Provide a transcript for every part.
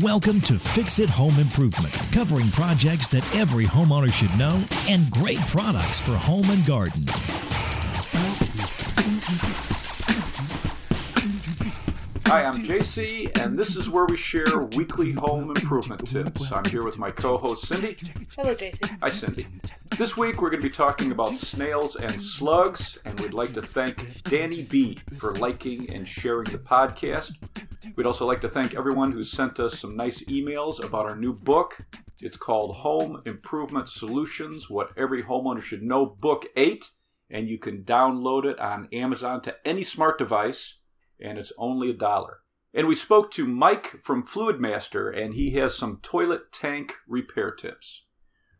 Welcome to Fix It Home Improvement, covering projects that every homeowner should know and great products for home and garden. Hi, I'm JC, and this is where we share weekly home improvement tips. I'm here with my co host Cindy. Hello, JC. Hi, Cindy. This week we're going to be talking about snails and slugs, and we'd like to thank Danny B for liking and sharing the podcast. We'd also like to thank everyone who sent us some nice emails about our new book. It's called Home Improvement Solutions What Every Homeowner Should Know, Book 8, and you can download it on Amazon to any smart device, and it's only a dollar. And we spoke to Mike from Fluidmaster, and he has some toilet tank repair tips.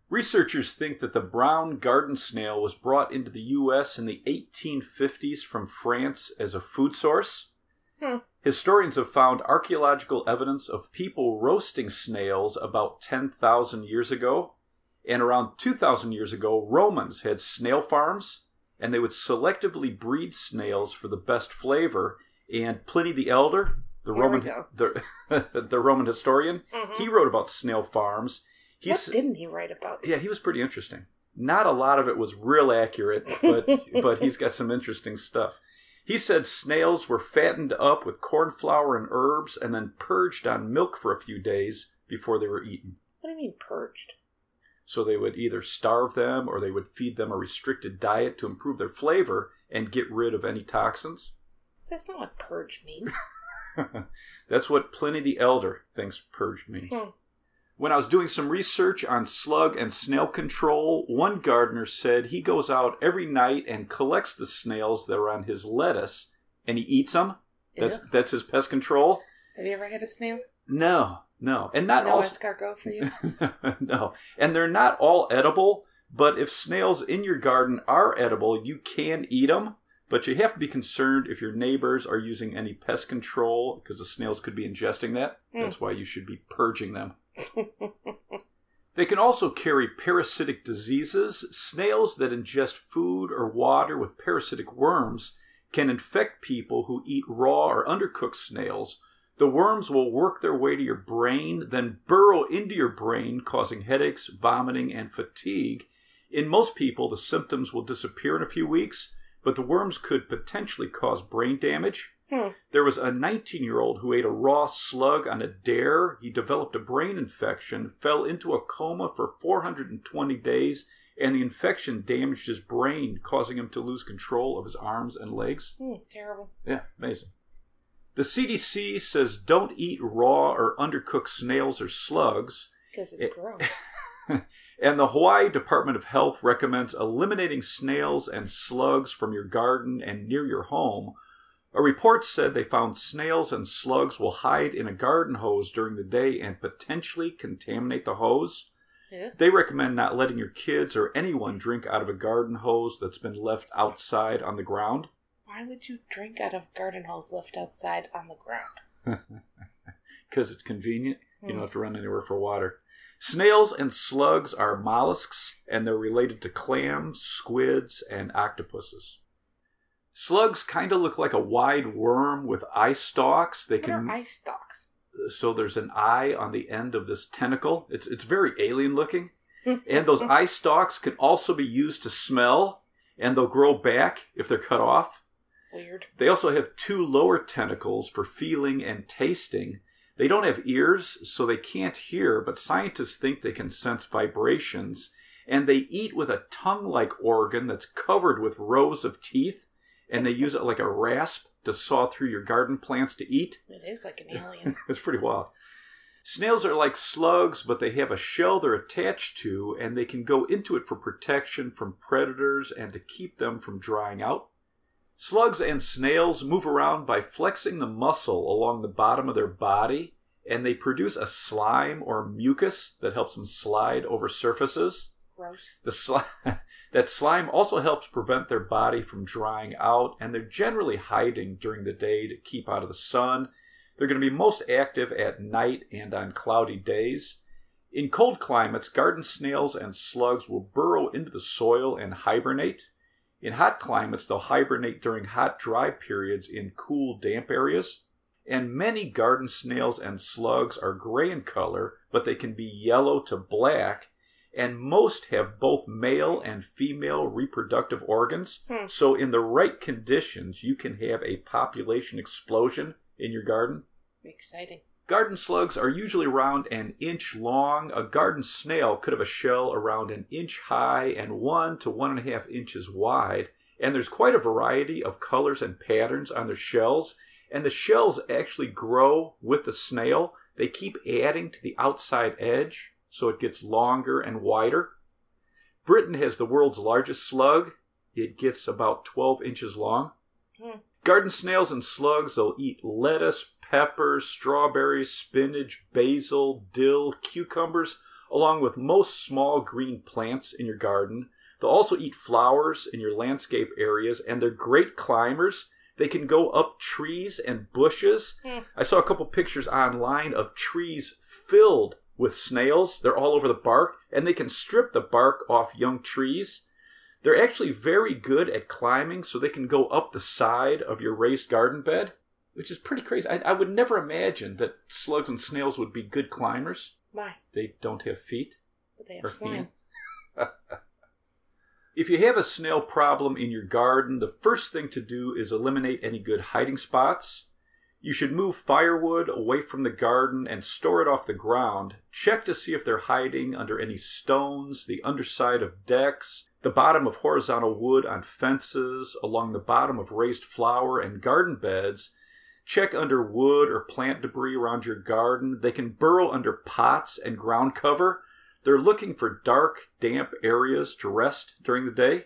Researchers think that the brown garden snail was brought into the U.S. in the 1850s from France as a food source. Hmm. Historians have found archaeological evidence of people roasting snails about 10,000 years ago. And around 2,000 years ago, Romans had snail farms, and they would selectively breed snails for the best flavor. And Pliny the Elder, the Here Roman the, the Roman historian, Mhm. he wrote about snail farms. He what s- didn't he write about? yeah, he was pretty interesting. Not a lot of it was real accurate, but but he's got some interesting stuff. He said snails were fattened up with corn flour and herbs and then purged on milk for a few days before they were eaten. What do you mean purged? So they would either starve them or they would feed them a restricted diet to improve their flavor and get rid of any toxins. That's not what purge means. That's what Pliny the Elder thinks purge means. Hmm. When I was doing some research on slug and snail control, one gardener said he goes out every night and collects the snails that are on his lettuce and he eats them. That's Ew. that's his pest control. Have you ever had a snail? No, no, and not no all. escargot for you? no, and they're not all edible. But if snails in your garden are edible, you can eat them. But you have to be concerned if your neighbors are using any pest control because the snails could be ingesting that. Hmm. That's why you should be purging them. They can also carry parasitic diseases. Snails that ingest food or water with parasitic worms can infect people who eat raw or undercooked snails. The worms will work their way to your brain, then burrow into your brain, causing headaches, vomiting, and fatigue. In most people, the symptoms will disappear in a few weeks, but the worms could potentially cause brain damage. Hmm. There was a 19 year old who ate a raw slug on a dare. He developed a brain infection, fell into a coma for 420 days, and the infection damaged his brain, causing him to lose control of his arms and legs. Hmm, terrible. Yeah, amazing. The CDC says don't eat raw or undercooked snails or slugs. Because it's It- gross. And the Hawaii Department of Health recommends eliminating snails and slugs from your garden and near your home. A report said they found snails and slugs will hide in a garden hose during the day and potentially contaminate the hose. Yeah. They recommend not letting your kids or anyone drink out of a garden hose that's been left outside on the ground. Why would you drink out of garden hose left outside on the ground? because it's convenient. You don't Hmm. have to run anywhere for water. Snails and slugs are mollusks, and they're related to clams, squids, and octopuses. Slugs kind of look like a wide worm with eye stalks. They What can are eye stalks? so there's an eye on the end of this tentacle. It's it's very alien looking, and those eye stalks can also be used to smell, and they'll grow back if they're cut off. Weird. They also have two lower tentacles for feeling and tasting. They don't have ears, so they can't hear, but scientists think they can sense vibrations. And they eat with a tongue like organ that's covered with rows of teeth, and they use it like a rasp to saw through your garden plants to eat. It is like an alien. It's pretty wild. Snails are like slugs, but they have a shell they're attached to, and they can go into it for protection from predators and to keep them from drying out. Slugs and snails move around by flexing the muscle along the bottom of their body, and they produce a slime or mucus that helps them slide over surfaces. Gross. The sli- that slime also helps prevent their body from drying out, and they're generally hiding during the day to keep out of the sun. They're going to be most active at night and on cloudy days. In cold climates, garden snails and slugs will burrow into the soil and hibernate. In hot climates, they'll hibernate during hot, dry periods in cool, damp areas. And many garden snails and slugs are gray in color, but they can be yellow to black. And most have both male and female reproductive organs. Hmm. So, in the right conditions, you can have a population explosion in your garden. Exciting. Garden slugs are usually around an inch long. A garden snail could have a shell around an inch high and one to one and a half inches wide. And there's quite a variety of colors and patterns on their shells. And the shells actually grow with the snail. They keep adding to the outside edge so it gets longer and wider. Britain has the world's largest slug. It gets about 12 inches long. Hmm. Garden snails and slugs, they'll eat lettuce, peppers, strawberries, spinach, basil, dill, cucumbers, along with most small green plants in your garden. They'll also eat flowers in your landscape areas, and they're great climbers. They can go up trees and bushes. Hmm. I saw a couple pictures online of trees filled with snails. They're all over the bark, and they can strip the bark off young trees. They're actually very good at climbing, so they can go up the side of your raised garden bed, which is pretty crazy. I, I would never imagine that slugs and snails would be good climbers. Why? They don't have feet. But they have slime. If you have a snail problem in your garden, the first thing to do is eliminate any good hiding spots. You should move firewood away from the garden and store it off the ground. Check to see if they're hiding under any stones, the underside of decks, the bottom of horizontal wood on fences, along the bottom of raised flower and garden beds. Check under wood or plant debris around your garden. They can burrow under pots and ground cover. They're looking for dark, damp areas to rest during the day.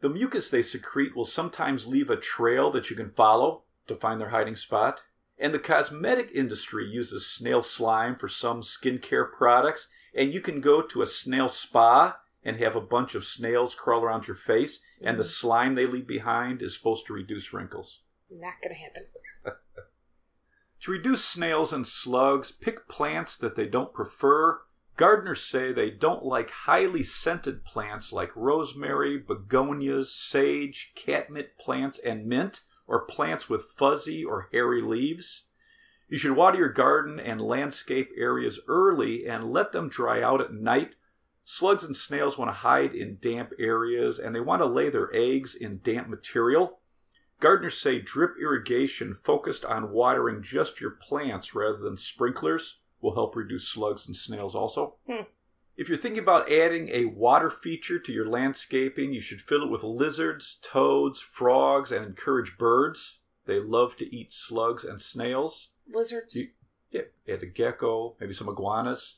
The mucus they secrete will sometimes leave a trail that you can follow to find their hiding spot. And the cosmetic industry uses snail slime for some skincare products. And you can go to a snail spa and have a bunch of snails crawl around your face, and the mm-hmm. slime they leave behind is supposed to reduce wrinkles. Not gonna happen. To reduce snails and slugs, pick plants that they don't prefer. Gardeners say they don't like highly scented plants like rosemary, begonias, sage, catmint plants, and mint, or plants with fuzzy or hairy leaves. You should water your garden and landscape areas early and let them dry out at night. Slugs and snails want to hide in damp areas and they want to lay their eggs in damp material. Gardeners say drip irrigation focused on watering just your plants rather than sprinklers will help reduce slugs and snails also. Hmm. If you're thinking about adding a water feature to your landscaping, you should fill it with lizards, toads, frogs, and encourage birds. They love to eat slugs and snails. Lizards You- Yeah, add a gecko, maybe some iguanas.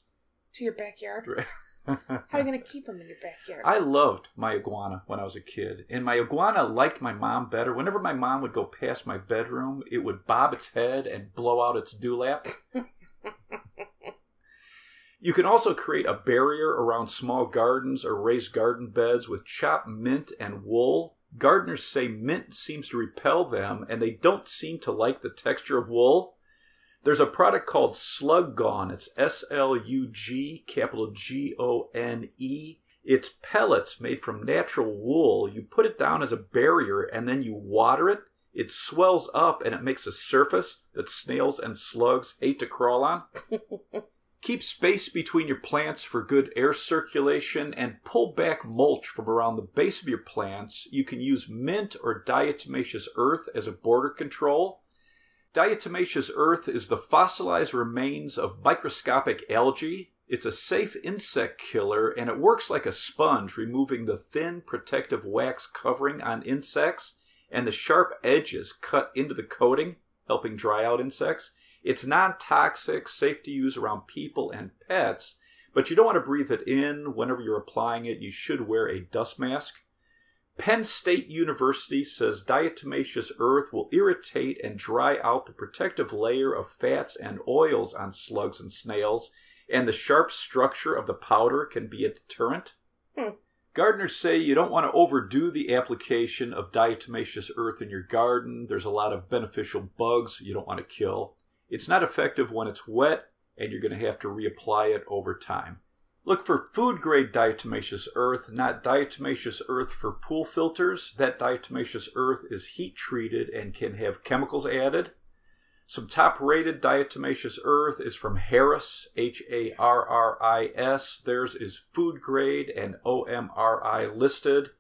to your backyard. How are you gonna keep them in your backyard? I loved my iguana when I was a kid, and my iguana liked my mom better. Whenever my mom would go past my bedroom, it would bob its head and blow out its dewlap. you can also create a barrier around small gardens or raised garden beds with chopped mint and wool. Gardeners say mint seems to repel them, and they don't seem to like the texture of wool. There's a product called Slug Gone. It's S L U G, capital G O N E. It's pellets made from natural wool. You put it down as a barrier and then you water it. It swells up and it makes a surface that snails and slugs hate to crawl on. Keep space between your plants for good air circulation and pull back mulch from around the base of your plants. You can use mint or diatomaceous earth as a border control. Diatomaceous earth is the fossilized remains of microscopic algae. It's a safe insect killer and it works like a sponge, removing the thin protective wax covering on insects and the sharp edges cut into the coating, helping dry out insects. It's non toxic, safe to use around people and pets, but you don't want to breathe it in. Whenever you're applying it, you should wear a dust mask. Penn State University says diatomaceous earth will irritate and dry out the protective layer of fats and oils on slugs and snails, and the sharp structure of the powder can be a deterrent. Hmm. Gardeners say you don't want to overdo the application of diatomaceous earth in your garden. There's a lot of beneficial bugs you don't want to kill. It's not effective when it's wet, and you're going to have to reapply it over time. Look for food grade diatomaceous earth, not diatomaceous earth for pool filters. That diatomaceous earth is heat treated and can have chemicals added. Some top rated diatomaceous earth is from Harris, H A R R I S. Theirs is food grade and OMRI listed.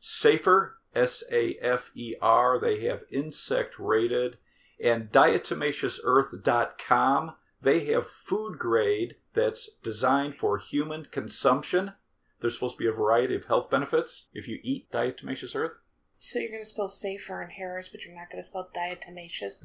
Safer, S A F E R, they have insect rated. And diatomaceousearth.com, they have food grade that's designed for human consumption. There's supposed to be a variety of health benefits if you eat diatomaceous earth. So you're going to spell safer and Harris, but you're not going to spell diatomaceous?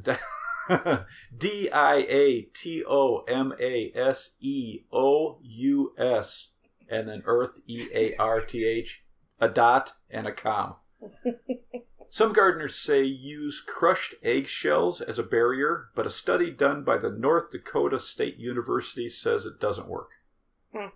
D I A T O M A S E O U S, and then Earth E A R T H, a dot and a com. Some gardeners say use crushed eggshells as a barrier, but a study done by the North Dakota State University says it doesn't work. Hmm.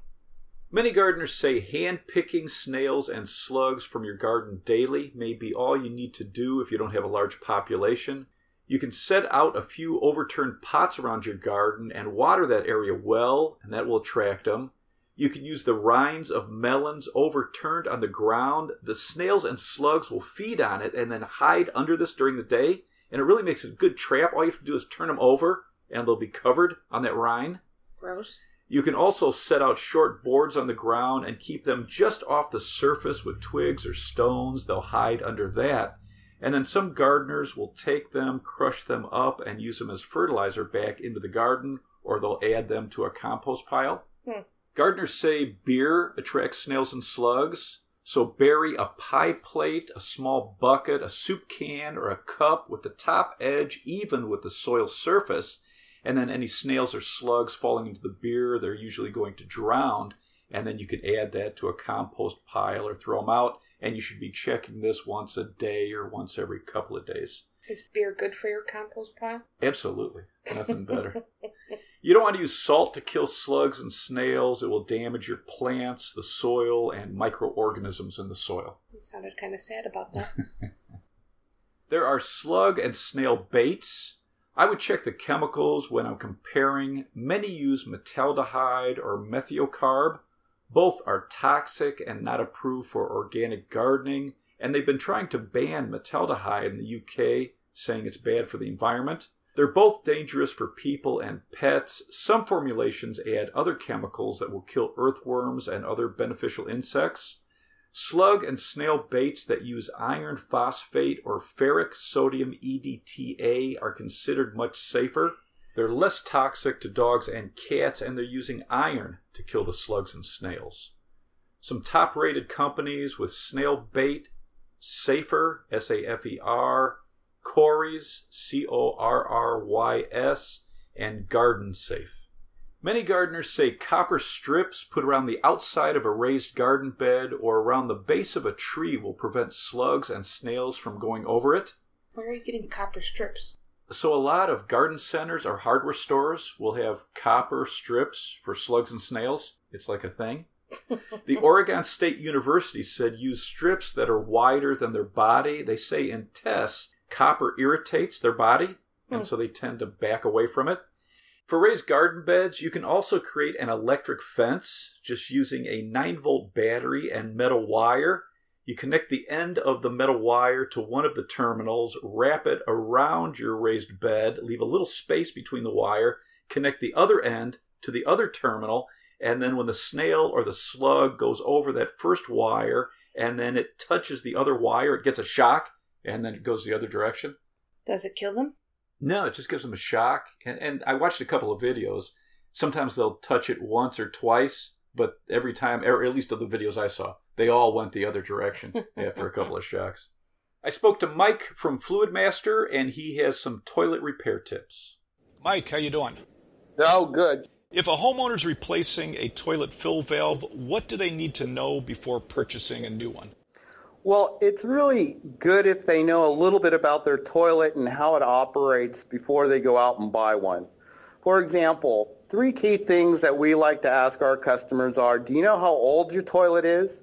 Many gardeners say hand picking snails and slugs from your garden daily may be all you need to do if you don't have a large population. You can set out a few overturned pots around your garden and water that area well, and that will attract them. You can use the rinds of melons overturned on the ground. The snails and slugs will feed on it and then hide under this during the day, and it really makes a good trap. All you have to do is turn them over, and they'll be covered on that rind. Gross. You can also set out short boards on the ground and keep them just off the surface with twigs or stones. They'll hide under that. And then some gardeners will take them, crush them up, and use them as fertilizer back into the garden, or they'll add them to a compost pile. Hmm. Gardeners say beer attracts snails and slugs, so bury a pie plate, a small bucket, a soup can, or a cup with the top edge even with the soil surface, and then any snails or slugs falling into the beer, they're usually going to drown. And then you can add that to a compost pile or throw them out. And you should be checking this once a day or once every couple of days. Is beer good for your compost pile? Absolutely. Nothing better. you don't want to use salt to kill slugs and snails. It will damage your plants, the soil, and microorganisms in the soil. You sounded kind of sad about that. There are slug and snail baits. I would check the chemicals when I'm comparing. Many use metaldehyde or methiocarb. Both are toxic and not approved for organic gardening, and they've been trying to ban metaldehyde in the UK, saying it's bad for the environment. They're both dangerous for people and pets. Some formulations add other chemicals that will kill earthworms and other beneficial insects. Slug and snail baits that use iron phosphate or ferric sodium EDTA are considered much safer. They're less toxic to dogs and cats, and they're using iron to kill the slugs and snails. Some top rated companies with snail bait, Safer, S A F E R, Corrys, C O R R Y S, and Garden Safe. Many gardeners say copper strips put around the outside of a raised garden bed or around the base of a tree will prevent slugs and snails from going over it. Where are you getting copper strips? So, a lot of garden centers or hardware stores will have copper strips for slugs and snails. It's like a thing. the Oregon State University said use strips that are wider than their body. They say in tests, copper irritates their body, and Hmm. so they tend to back away from it. For raised garden beds, you can also create an electric fence just using a 9 volt battery and metal wire. You connect the end of the metal wire to one of the terminals, wrap it around your raised bed, leave a little space between the wire, connect the other end to the other terminal, and then when the snail or the slug goes over that first wire and then it touches the other wire, it gets a shock and then it goes the other direction. Does it kill them? No, it just gives them a shock. And, and I watched a couple of videos. Sometimes they'll touch it once or twice, but every time, or at least of the videos I saw, they all went the other direction after a couple of shocks. I spoke to Mike from Fluidmaster, and he has some toilet repair tips. Mike, how you doing? Oh, good. If a homeowner's replacing a toilet fill valve, what do they need to know before purchasing a new one? Well, it's really good if they know a little bit about their toilet and how it operates before they go out and buy one. For example, three key things that we like to ask our customers are, do you know how old your toilet is?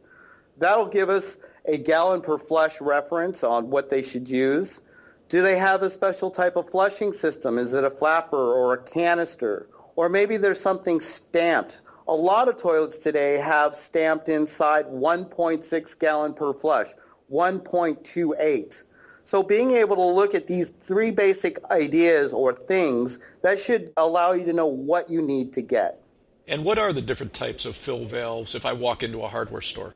That'll give us a gallon per flush reference on what they should use. Do they have a special type of flushing system? Is it a flapper or a canister? Or maybe there's something stamped. A lot of toilets today have stamped inside 1.6 gallon per flush, 1.28. So being able to look at these three basic ideas or things, that should allow you to know what you need to get. And what are the different types of fill valves if I walk into a hardware store?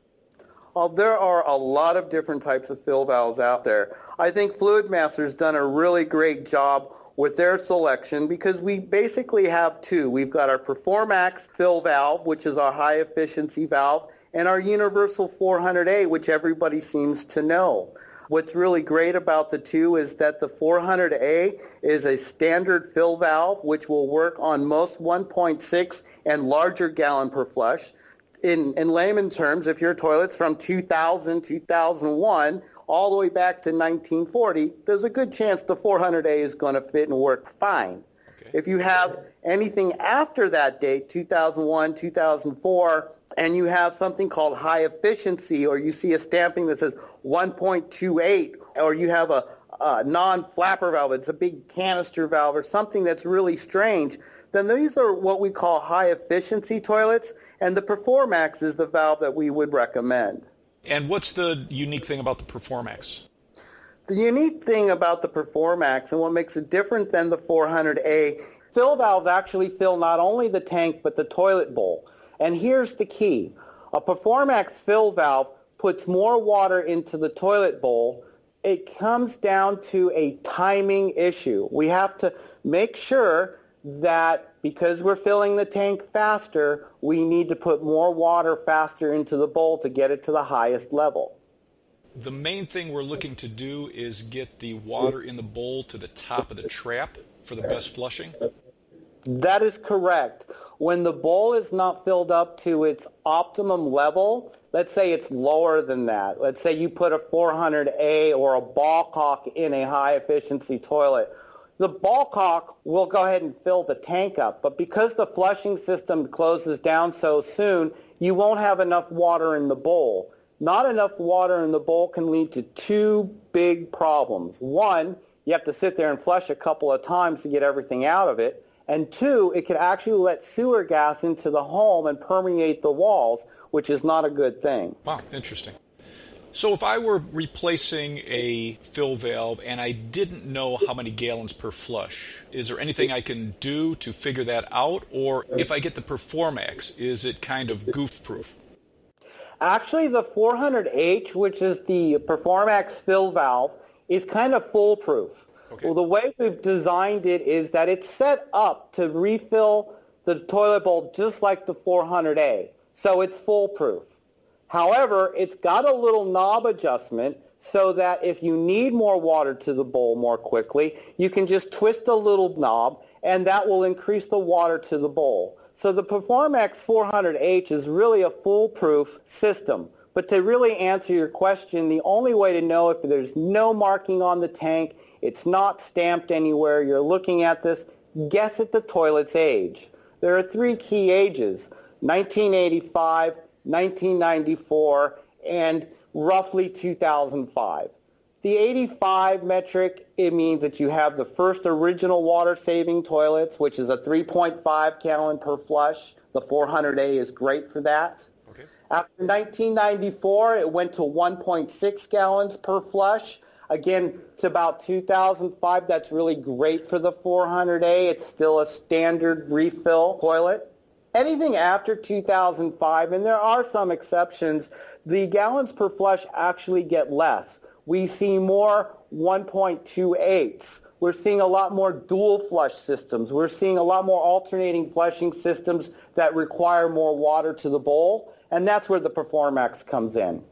Well, there are a lot of different types of fill valves out there. I think Fluid Fluidmaster's done a really great job with their selection because we basically have two. We've got our Performax fill valve, which is our high efficiency valve, and our Universal 400A, which everybody seems to know. What's really great about the two is that the 400A is a standard fill valve, which will work on most 1.6 and larger gallon per flush. In, in layman terms, if your toilet's from 2000, 2001, all the way back to 1940, there's a good chance the 400A is going to fit and work fine. Okay. If you have anything after that date, 2001, 2004, and you have something called high efficiency, or you see a stamping that says 1.28, or you have a, a non-flapper valve, it's a big canister valve, or something that's really strange, then these are what we call high efficiency toilets, and the Performax is the valve that we would recommend. And what's the unique thing about the Performax? The unique thing about the Performax and what makes it different than the 400A, fill valves actually fill not only the tank but the toilet bowl. And here's the key. A Performax fill valve puts more water into the toilet bowl. It comes down to a timing issue. We have to make sure that because we're filling the tank faster, we need to put more water faster into the bowl to get it to the highest level. The main thing we're looking to do is get the water in the bowl to the top of the trap for the best flushing? That is correct when the bowl is not filled up to its optimum level, let's say it's lower than that. Let's say you put a 400A or a ball cock in a high efficiency toilet. The ball cock will go ahead and fill the tank up, but because the flushing system closes down so soon, you won't have enough water in the bowl. Not enough water in the bowl can lead to two big problems. One, you have to sit there and flush a couple of times to get everything out of it. And two, it could actually let sewer gas into the home and permeate the walls, which is not a good thing. Wow, interesting. So if I were replacing a fill valve and I didn't know how many gallons per flush, is there anything I can do to figure that out? Or if I get the Performax, is it kind of goof proof? Actually, the 400H, which is the Performax fill valve, is kind of foolproof. Okay. Well, the way we've designed it is that it's set up to refill the toilet bowl just like the 400A. So it's foolproof. However, it's got a little knob adjustment so that if you need more water to the bowl more quickly, you can just twist a little knob and that will increase the water to the bowl. So the Performax 400H is really a foolproof system. But to really answer your question, the only way to know if there's no marking on the tank it's not stamped anywhere. You're looking at this. Guess at the toilet's age. There are three key ages, 1985, 1994, and roughly 2005. The 85 metric, it means that you have the first original water-saving toilets, which is a 3.5 gallon per flush. The 400A is great for that. Okay. After 1994, it went to 1.6 gallons per flush. Again, it's about 2005. That's really great for the 400A. It's still a standard refill toilet. Anything after 2005, and there are some exceptions, the gallons per flush actually get less. We see more 1.28s. We're seeing a lot more dual flush systems. We're seeing a lot more alternating flushing systems that require more water to the bowl, and that's where the Performax comes in.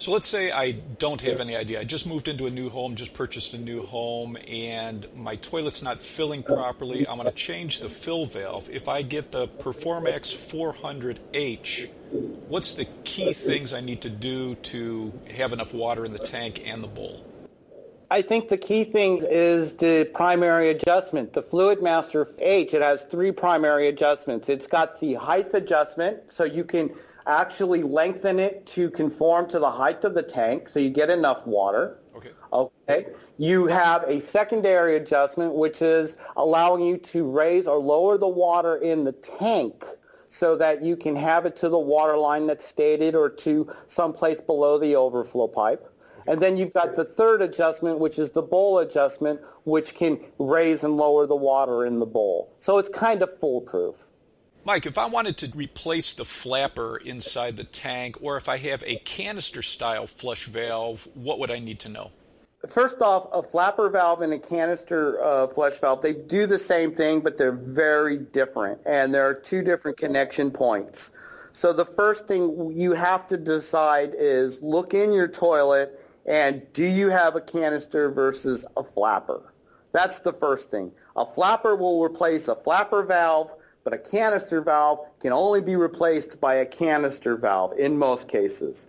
So let's say I don't have any idea. I just moved into a new home, just purchased a new home, and my toilet's not filling properly. I'm going to change the fill valve. If I get the Performax 400H, what's the key things I need to do to have enough water in the tank and the bowl? I think the key thing is the primary adjustment. The Fluidmaster H, it has three primary adjustments. It's got the height adjustment, so you can actually lengthen it to conform to the height of the tank so you get enough water. Okay. Okay. You have a secondary adjustment which is allowing you to raise or lower the water in the tank so that you can have it to the water line that's stated or to someplace below the overflow pipe. And then you've got the third adjustment, which is the bowl adjustment, which can raise and lower the water in the bowl. So it's kind of foolproof. Mike, if I wanted to replace the flapper inside the tank, or if I have a canister style flush valve, what would I need to know? First off, a flapper valve and a canister uh, flush valve, they do the same thing, but they're very different. And there are two different connection points. So the first thing you have to decide is look in your toilet and do you have a canister versus a flapper? That's the first thing. A flapper will replace a flapper valve, but a canister valve can only be replaced by a canister valve in most cases.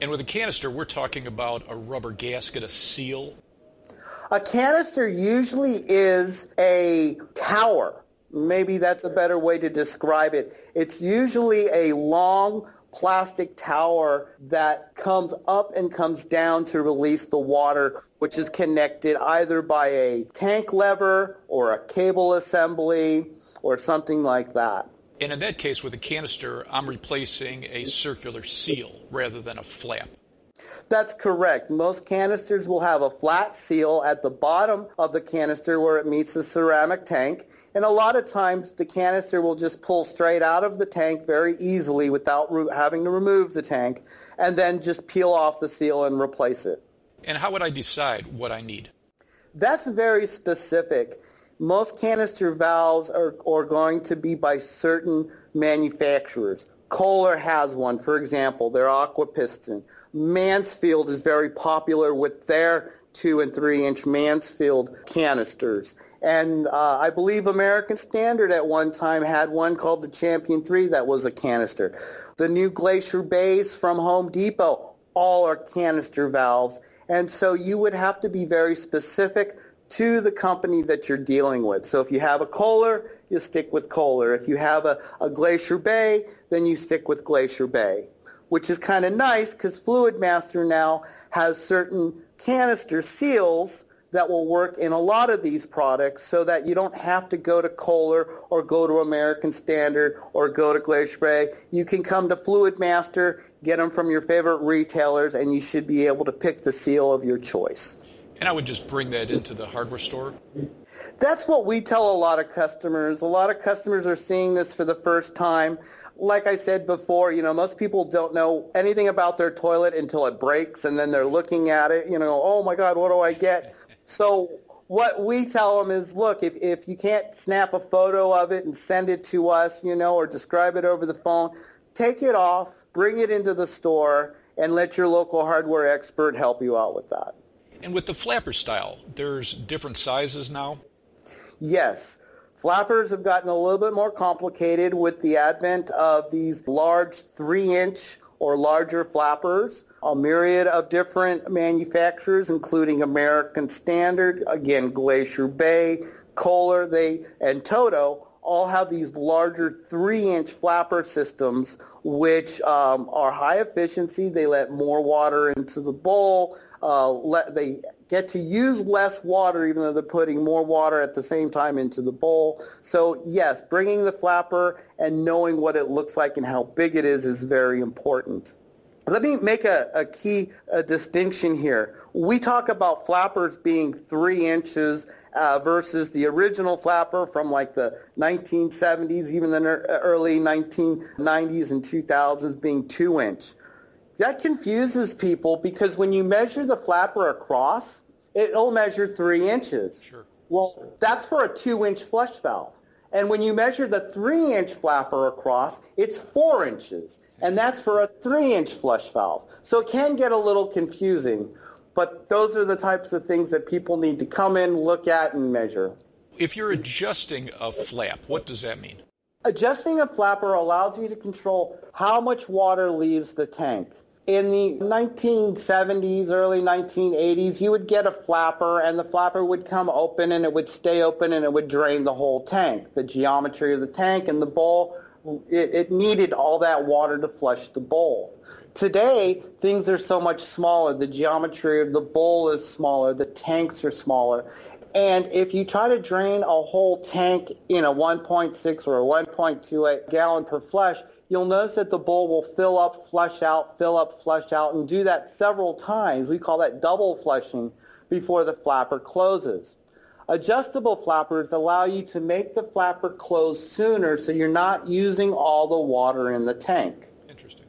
And with a canister, we're talking about a rubber gasket, a seal. A canister usually is a tower. Maybe that's a better way to describe it. It's usually a long plastic tower that comes up and comes down to release the water, which is connected either by a tank lever or a cable assembly or something like that. And in that case, with a canister, I'm replacing a circular seal rather than a flap. That's correct. Most canisters will have a flat seal at the bottom of the canister where it meets the ceramic tank. And a lot of times the canister will just pull straight out of the tank very easily without re- having to remove the tank and then just peel off the seal and replace it. And how would I decide what I need? That's very specific most canister valves are, are going to be by certain manufacturers. Kohler has one, for example, their AquaPiston. Mansfield is very popular with their two and three inch Mansfield canisters. And uh, I believe American Standard at one time had one called the Champion 3 that was a canister. The new Glacier Bays from Home Depot, all are canister valves. And so you would have to be very specific to the company that you're dealing with. So if you have a Kohler, you stick with Kohler. If you have a, a Glacier Bay, then you stick with Glacier Bay, which is kind of nice because Fluidmaster now has certain canister seals that will work in a lot of these products so that you don't have to go to Kohler or go to American Standard or go to Glacier Bay. You can come to Fluidmaster, get them from your favorite retailers, and you should be able to pick the seal of your choice. And I would just bring that into the hardware store. That's what we tell a lot of customers. A lot of customers are seeing this for the first time. Like I said before, you know, most people don't know anything about their toilet until it breaks and then they're looking at it, you know, oh my God, what do I get? So what we tell them is, look, if, if you can't snap a photo of it and send it to us, you know, or describe it over the phone, take it off, bring it into the store, and let your local hardware expert help you out with that. And with the flapper style, there's different sizes now? Yes. Flappers have gotten a little bit more complicated with the advent of these large three-inch or larger flappers. A myriad of different manufacturers, including American Standard, again, Glacier Bay, Kohler, they, and Toto, all have these larger three-inch flapper systems, which um, are high efficiency. They let more water into the bowl uh, let, they get to use less water even though they're putting more water at the same time into the bowl. So yes, bringing the flapper and knowing what it looks like and how big it is is very important. Let me make a, a key a distinction here. We talk about flappers being three inches uh, versus the original flapper from like the 1970s, even the early 1990s and 2000s being two inch that confuses people because when you measure the flapper across, it'll measure three inches. Sure. Well, that's for a two-inch flush valve. And when you measure the three-inch flapper across, it's four inches. And that's for a three-inch flush valve. So it can get a little confusing. But those are the types of things that people need to come in, look at, and measure. If you're adjusting a flap, what does that mean? Adjusting a flapper allows you to control how much water leaves the tank. In the 1970s, early 1980s, you would get a flapper and the flapper would come open and it would stay open and it would drain the whole tank. The geometry of the tank and the bowl, it, it needed all that water to flush the bowl. Today, things are so much smaller. The geometry of the bowl is smaller. The tanks are smaller. And if you try to drain a whole tank in a 1.6 or a 1.28 gallon per flush, you'll notice that the bowl will fill up, flush out, fill up, flush out, and do that several times. We call that double flushing before the flapper closes. Adjustable flappers allow you to make the flapper close sooner so you're not using all the water in the tank. Interesting.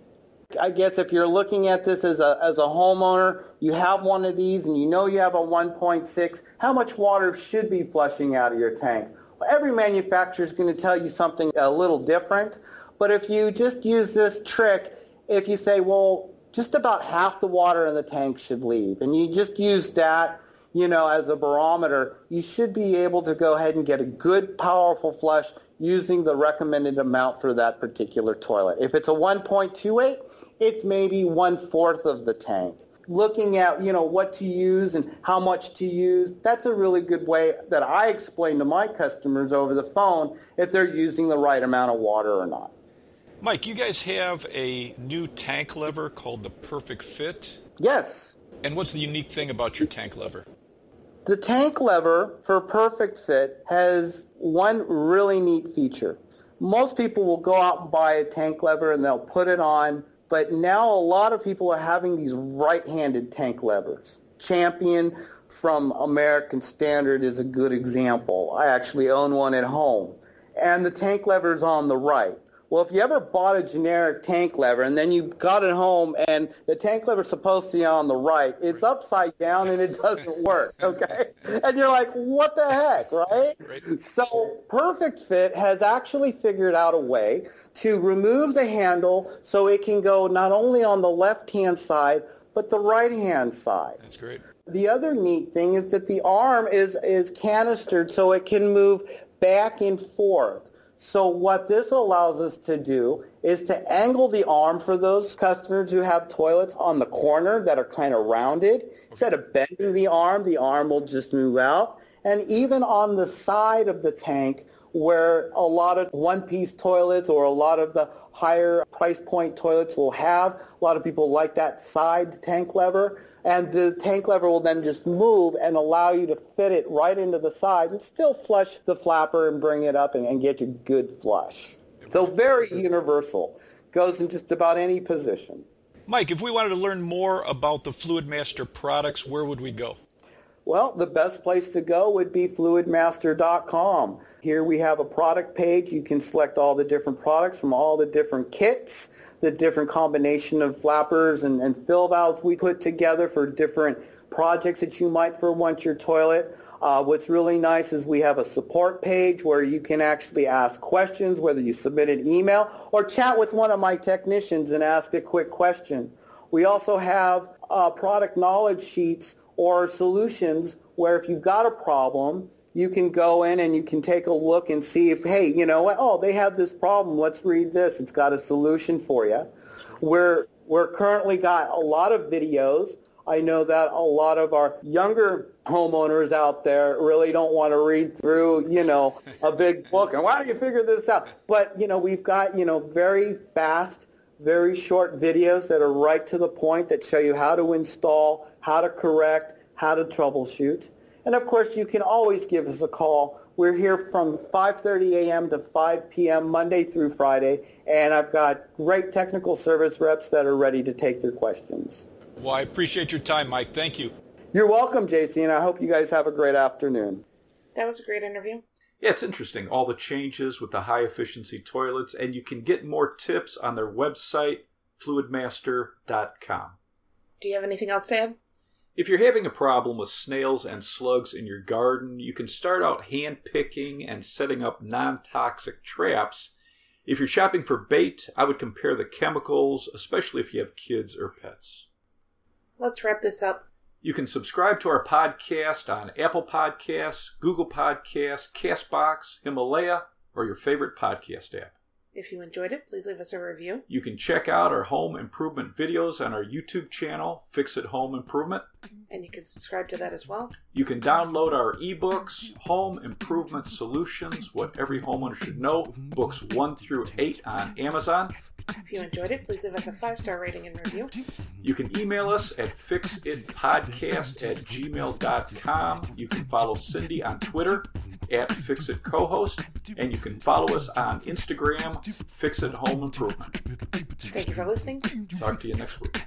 I guess if you're looking at this as a, as a homeowner, you have one of these and you know you have a 1.6, how much water should be flushing out of your tank? Well, every manufacturer is going to tell you something a little different, but if you just use this trick, if you say, well, just about half the water in the tank should leave, and you just use that, you know, as a barometer, you should be able to go ahead and get a good, powerful flush using the recommended amount for that particular toilet. If it's a 1.28, it's maybe one-fourth of the tank. Looking at, you know, what to use and how much to use, that's a really good way that I explain to my customers over the phone if they're using the right amount of water or not. Mike, you guys have a new tank lever called the Perfect Fit. Yes. And what's the unique thing about your tank lever? The tank lever for Perfect Fit has one really neat feature. Most people will go out and buy a tank lever and they'll put it on, but now a lot of people are having these right-handed tank levers. Champion from American Standard is a good example. I actually own one at home. And the tank lever is on the right. Well, if you ever bought a generic tank lever and then you got it home and the tank lever is supposed to be on the right, it's upside down and it doesn't work, okay? And you're like, what the heck, right? Right. So Perfect Fit has actually figured out a way to remove the handle so it can go not only on the left-hand side, but the right-hand side. That's great. The other neat thing is that the arm is, is canistered so it can move back and forth. So what this allows us to do is to angle the arm for those customers who have toilets on the corner that are kind of rounded. Instead of bending the arm, the arm will just move out. And even on the side of the tank where a lot of one-piece toilets or a lot of the higher price point toilets will have, a lot of people like that side tank lever and the tank lever will then just move and allow you to fit it right into the side and still flush the flapper and bring it up and, and get you good flush. So very universal. Goes in just about any position. Mike, if we wanted to learn more about the Fluidmaster products, where would we go? Well, the best place to go would be fluidmaster.com. Here we have a product page. You can select all the different products from all the different kits, the different combination of flappers and, and fill valves we put together for different projects that you might for want your toilet. Uh, what's really nice is we have a support page where you can actually ask questions, whether you submit an email or chat with one of my technicians and ask a quick question. We also have uh, product knowledge sheets or solutions where if you've got a problem, you can go in and you can take a look and see if, hey, you know what, oh, they have this problem. Let's read this. It's got a solution for you. We're, we're currently got a lot of videos. I know that a lot of our younger homeowners out there really don't want to read through, you know, a big book and why do you figure this out? But, you know, we've got, you know, very fast, very short videos that are right to the point that show you how to install, how to correct, how to troubleshoot. And of course, you can always give us a call. We're here from 5.30 a.m. to 5 p.m. Monday through Friday, and I've got great technical service reps that are ready to take your questions. Well, I appreciate your time, Mike. Thank you. You're welcome, JC, and I hope you guys have a great afternoon. That was a great interview. Yeah, it's interesting. All the changes with the high efficiency toilets, and you can get more tips on their website, fluidmaster.com. Do you have anything else to add? If you're having a problem with snails and slugs in your garden, you can start out hand picking and setting up non toxic traps. If you're shopping for bait, I would compare the chemicals, especially if you have kids or pets. Let's wrap this up. You can subscribe to our podcast on Apple Podcasts, Google Podcasts, Castbox, Himalaya, or your favorite podcast app. If you enjoyed it, please leave us a review. You can check out our home improvement videos on our YouTube channel, Fix It Home Improvement. And you can subscribe to that as well. You can download our ebooks, Home Improvement Solutions, What Every Homeowner Should Know, books 1 through 8 on Amazon. If you enjoyed it, please leave us a five star rating and review. You can email us at fixitpodcast at gmail.com. You can follow Cindy on Twitter at fixitcohost, and you can follow us on Instagram, Fix It Home Improvement. Thank you for listening. Talk to you next week.